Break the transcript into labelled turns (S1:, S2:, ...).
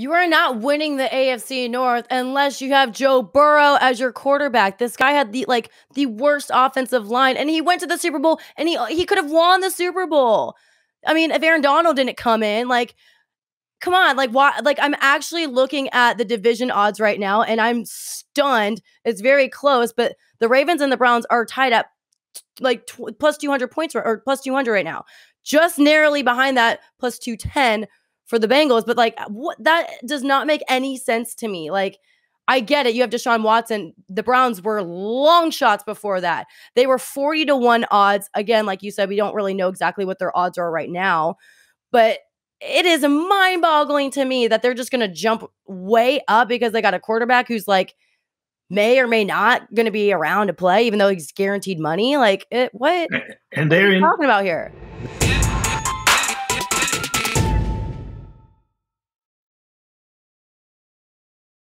S1: You are not winning the AFC North unless you have Joe Burrow as your quarterback. This guy had the like the worst offensive line and he went to the Super Bowl and he he could have won the Super Bowl. I mean, if Aaron Donald didn't come in, like come on, like why like I'm actually looking at the division odds right now and I'm stunned. It's very close, but the Ravens and the Browns are tied up like plus 200 points or plus 200 right now. Just narrowly behind that plus 210 for the Bengals, but like what that does not make any sense to me. Like I get it. You have Deshaun Watson. The Browns were long shots before that. They were 40 to 1 odds. Again, like you said, we don't really know exactly what their odds are right now, but it is mind boggling to me that they're just going to jump way up because they got a quarterback who's like may or may not going to be around to play, even though he's guaranteed money. Like, it, what?
S2: And they're
S1: what
S2: in
S1: talking about here.